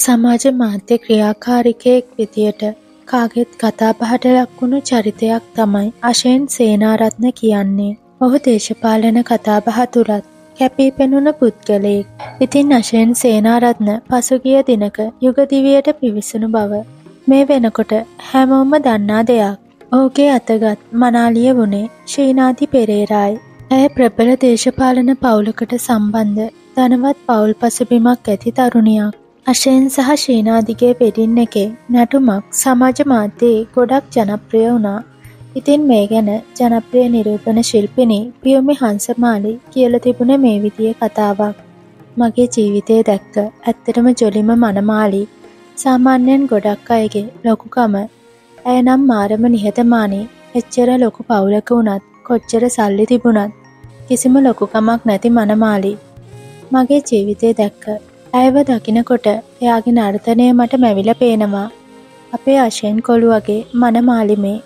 සමාජ මාධ්‍ය ක්‍රියාකාරිකයෙක් විදියට කාගෙත් කතාබහට ලක්වුණු චරිතයක් තමයි අශේන් සේනාරත්න කියන්නේ. ඔහු දේශපාලන කතාබහ තුළත් කැපී පෙනුන පුද්ගලයෙක්. ඉතින් අශේන් සේනාරත්න පසුගිය දිනක යුගදිවියට පිවිසුණු බව මේ වෙනකොට හැමෝම දන්නා දෙයක්. ඔහුගේ අතගත් මනාලිය වුණේ ශ්‍රීනාති පෙරේරායි. ඇය ප්‍රබල දේශපාලන පවුලකට සම්බන්ධ ධනවත් පවුල් පසුබිමක් ඇති තරුණියක්. අශයෙන් සහ ශීනාදිගේ වෙඩින් එකේ නැටුමක් සමාජ මාධ්‍යයේ ගොඩක් ජනප්‍රිය වුණා. ඉතින් මේ ගැන ජනප්‍රිය නිරූපණ ශිල්පිනී පියුමි හංසමාලි කියල තිබුණ මේ විදිය කතාවක්. මගේ ජීවිතය දැක්ක ඇත්තටම ජොලිම මනමාලි සාමාන්‍යයෙන් ගොඩක් අයගේ ලොකුකම ඇය නම් මාරම නිහතමානී එච්චර ලොකු පවුලක වුණත් කොච්චර සල්ලි තිබුණත් කිසිම ලොකුකමක් නැති මනමාලි. මගේ ජීවිතය දැක්ක ඇයව දකිනකොට එයාගේ නර්තනය මට මැවිල පේනවා. අපේ අශයෙන් කොළු වගේ මනමාලිමේ